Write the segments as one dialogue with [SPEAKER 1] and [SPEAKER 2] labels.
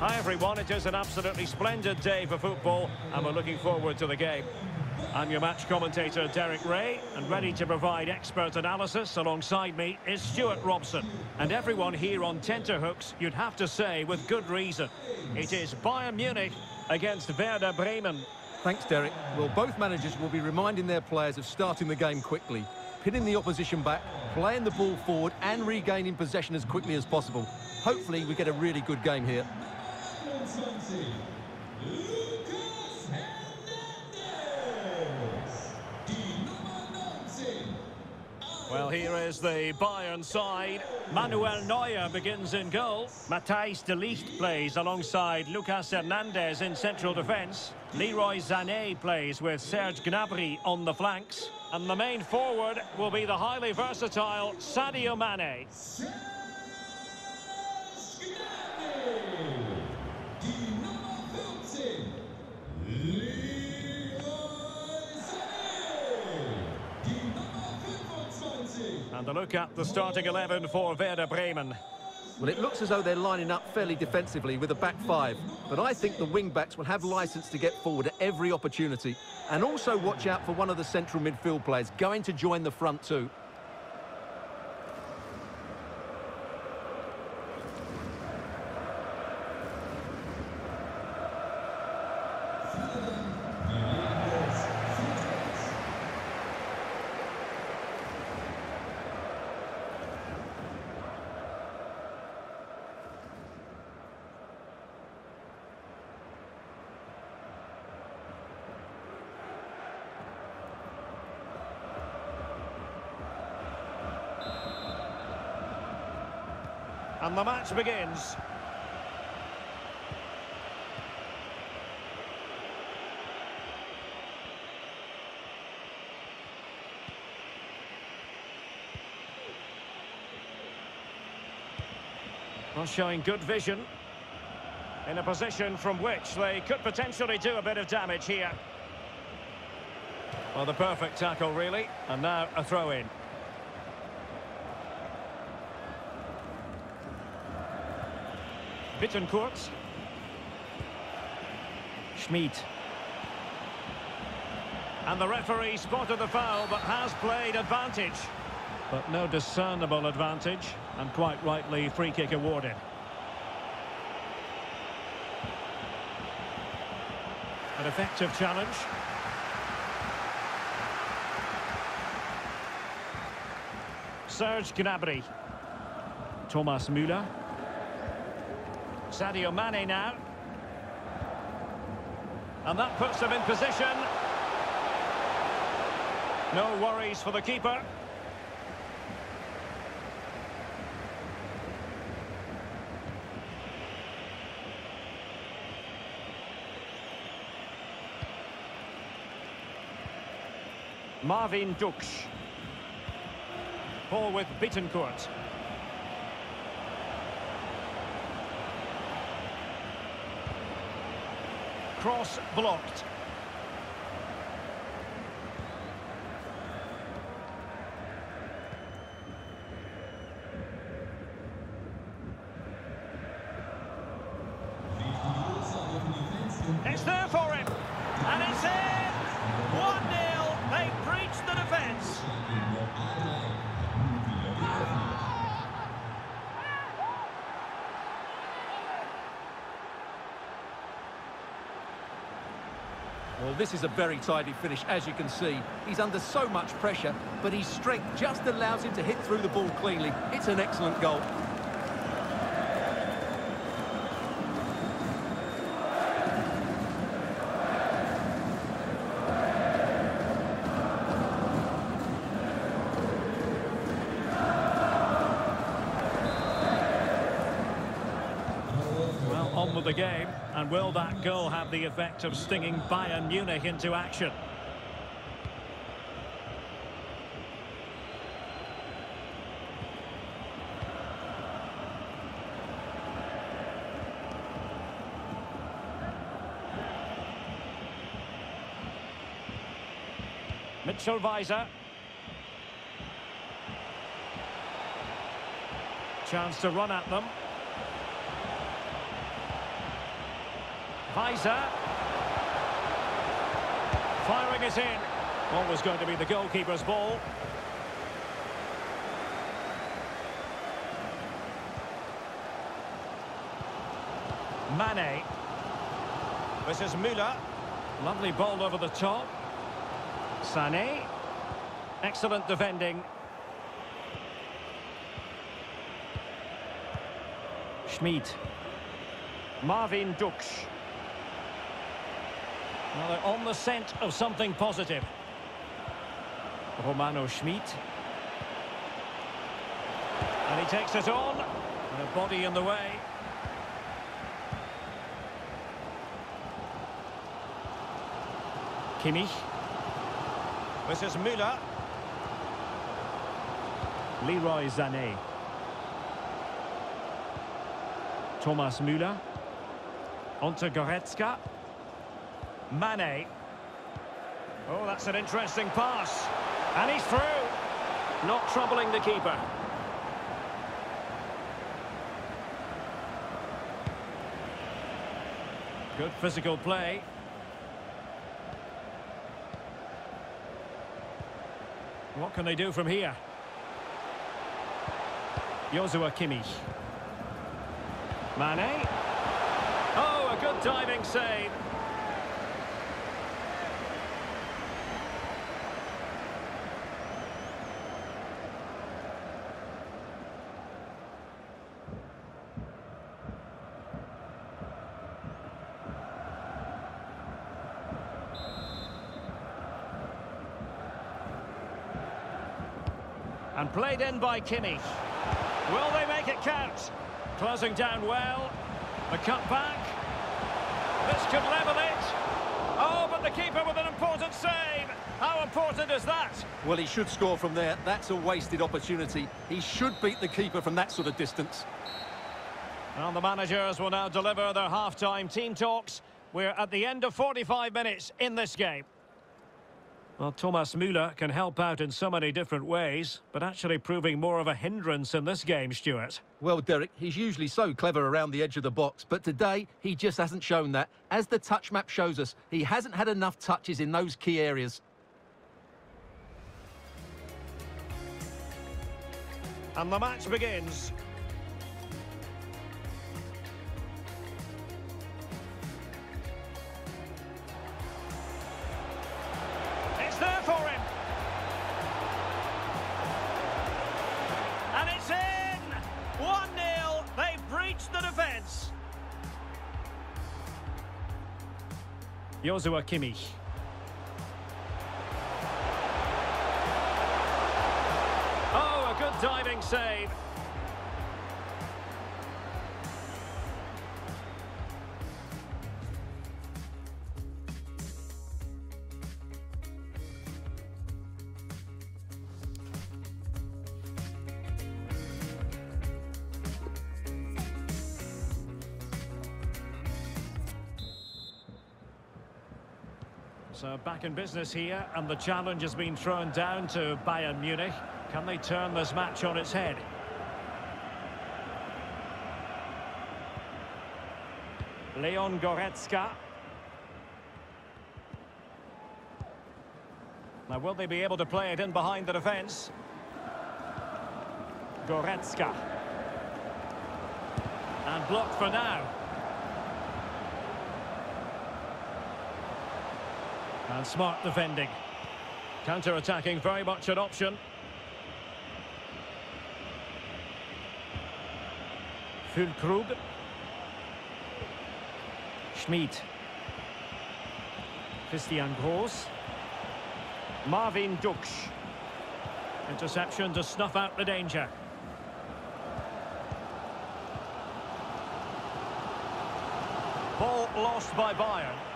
[SPEAKER 1] Hi everyone, it is an absolutely splendid day for football and we're looking forward to the game. I'm your match commentator Derek Ray and ready to provide expert analysis alongside me is Stuart Robson. And everyone here on tenterhooks, you'd have to say with good reason. It is Bayern Munich against Werder Bremen.
[SPEAKER 2] Thanks, Derek. Well, both managers will be reminding their players of starting the game quickly, pinning the opposition back, playing the ball forward and regaining possession as quickly as possible. Hopefully, we get a really good game here.
[SPEAKER 1] Well, here is the Bayern side. Manuel Neuer begins in goal. Matthijs de Ligt plays alongside Lucas Hernandez in central defence. Leroy Sané plays with Serge Gnabry on the flanks. And the main forward will be the highly versatile Sadio Mane. And a look at the starting 11 for Werder Bremen.
[SPEAKER 2] Well, it looks as though they're lining up fairly defensively with a back five. But I think the wing-backs will have licence to get forward at every opportunity. And also watch out for one of the central midfield players going to join the front too.
[SPEAKER 1] And the match begins. Well, showing good vision. In a position from which they could potentially do a bit of damage here. Well, the perfect tackle, really. And now a throw-in. Bittencourt. Schmid. And the referee spotted the foul, but has played advantage. But no discernible advantage, and quite rightly free kick awarded. An effective challenge. Serge Gnabry. Thomas Müller. Sadio Mane now. And that puts them in position. No worries for the keeper. Marvin Ducksch. Ball with Bittencourt. Cross blocked.
[SPEAKER 2] Well, this is a very tidy finish, as you can see. He's under so much pressure, but his strength just allows him to hit through the ball cleanly. It's an excellent goal.
[SPEAKER 1] On with the game. And will that goal have the effect of stinging Bayern Munich into action? Mitchell Weiser. Chance to run at them. Heiser. Firing it in. Always going to be the goalkeeper's ball. Mane. This is Müller. Lovely ball over the top. Sané. Excellent defending. Schmid. Marvin Ducksch. Well, they're on the scent of something positive. Romano Schmid. And he takes it on. And a body in the way. Kimmich. This is Müller. Leroy Sané. Thomas Müller. Onto Goretzka. Mane. Oh, that's an interesting pass. And he's through. Not troubling the keeper. Good physical play. What can they do from here? Joshua Kimmich. Mane. Oh, a good diving save. Played in by Kimmich. Will they make it count? Closing down well. The cut back. This could level it. Oh, but the keeper with an important save. How important is that?
[SPEAKER 2] Well, he should score from there. That's a wasted opportunity. He should beat the keeper from that sort of distance.
[SPEAKER 1] And the managers will now deliver their half-time team talks. We're at the end of 45 minutes in this game. Well, Thomas Müller can help out in so many different ways, but actually proving more of a hindrance in this game, Stuart.
[SPEAKER 2] Well, Derek, he's usually so clever around the edge of the box, but today he just hasn't shown that. As the touch map shows us, he hasn't had enough touches in those key areas.
[SPEAKER 1] And the match begins. Joshua Kimmich. Oh, a good diving save. So back in business here, and the challenge has been thrown down to Bayern Munich. Can they turn this match on its head? Leon Goretzka. Now, will they be able to play it in behind the defence? Goretzka. And blocked for now. And smart defending. Counter-attacking very much an option. Füllkrug. Schmid. Christian Groß. Marvin Ducksch. Interception to snuff out the danger. Ball lost by Bayern.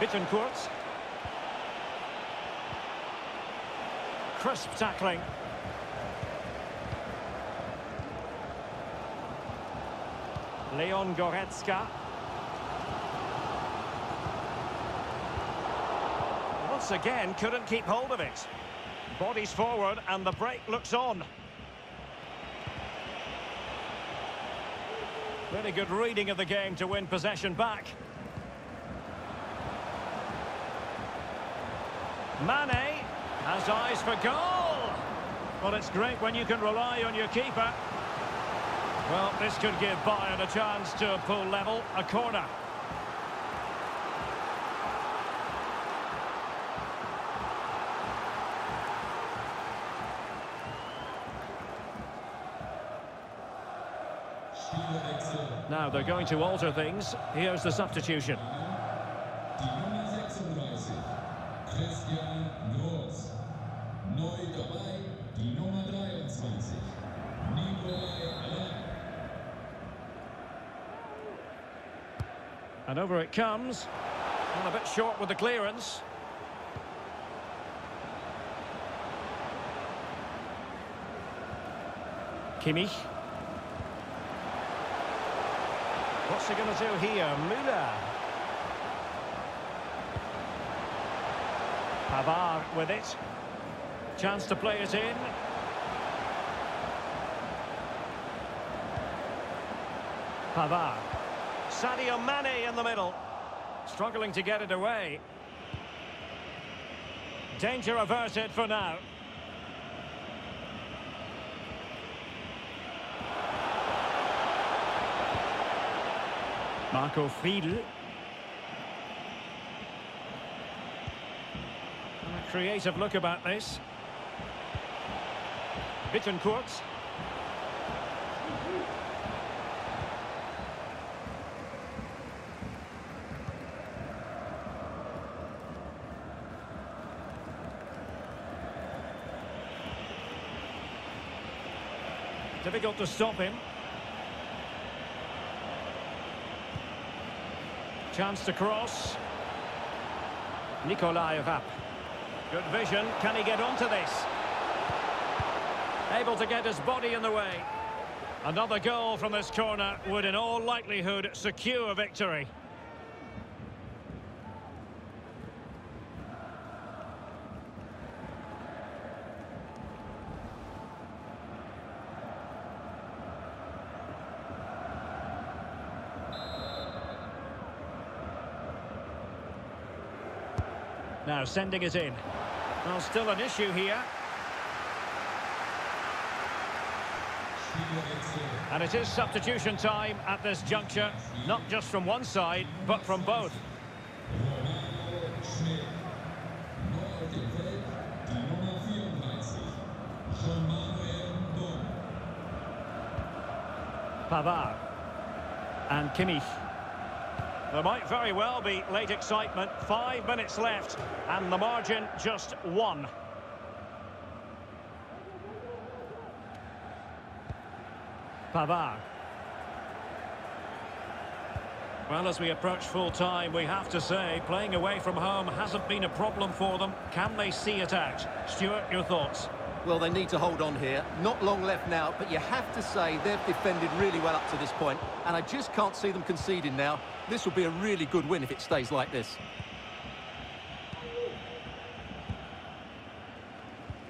[SPEAKER 1] Bittencourt. Crisp tackling. Leon Goretzka. Once again, couldn't keep hold of it. Bodies forward and the break looks on. Very good reading of the game to win possession back. Mane has eyes for goal. Well, it's great when you can rely on your keeper. Well, this could give Bayern a chance to pull level, a corner. Now they're going to alter things. Here's the substitution. And over it comes. And a bit short with the clearance. Kimmich. What's he going to do here? Müller. Pavard with it. Chance to play it in. Pavard. Sadio Mane in the middle. Struggling to get it away. Danger averted for now. Marco Friedl. A creative look about this. Bittencourt. Difficult to stop him. Chance to cross. Nicolai Rapp. Good vision. Can he get onto this? Able to get his body in the way. Another goal from this corner would in all likelihood secure victory. Now sending it in. Well, still an issue here. And it is substitution time at this juncture, not just from one side, but from both.
[SPEAKER 3] Romano Schmid. Neu auf dem Feld, die Nummer 34, Jean-Manuel Dumm.
[SPEAKER 1] Pavard. And Kimmich. There might very well be late excitement. Five minutes left, and the margin just one. Pavard. Well, as we approach full time, we have to say, playing away from home hasn't been a problem for them. Can they see it out? Stuart, your thoughts?
[SPEAKER 2] Well, they need to hold on here. Not long left now, but you have to say they've defended really well up to this point, and I just can't see them conceding now. This will be a really good win if it stays like this.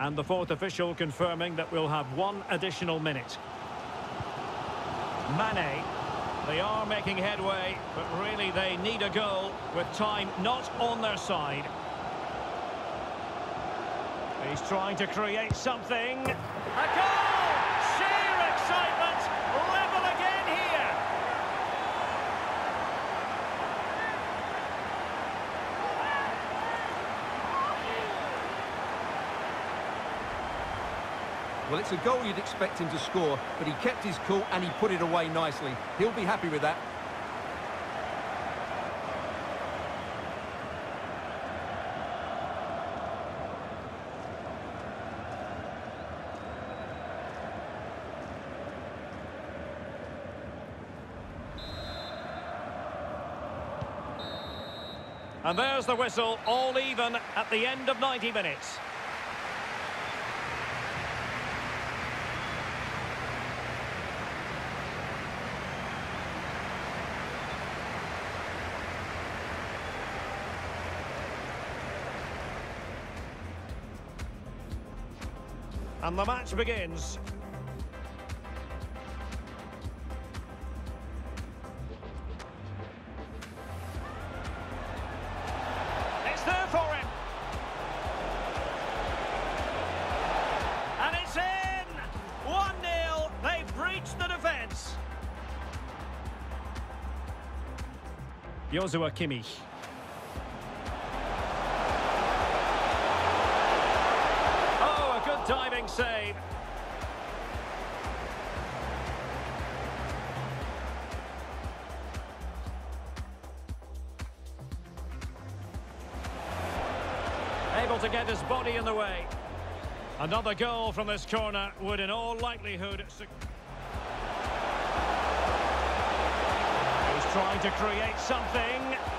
[SPEAKER 1] And the fourth official confirming that we'll have one additional minute. Mane. They are making headway, but really they need a goal with time not on their side. He's trying to create something. A goal! Sheer excitement! Level again here!
[SPEAKER 2] Well, it's a goal you'd expect him to score, but he kept his cool and he put it away nicely. He'll be happy with that.
[SPEAKER 1] And there's the whistle, all even at the end of 90 minutes. And the match begins. There for him. And it's in! 1-0. They've breached the defence. Joshua Kimmich. Oh, a good diving save. Able to get his body in the way. Another goal from this corner would in all likelihood... He's trying to create something.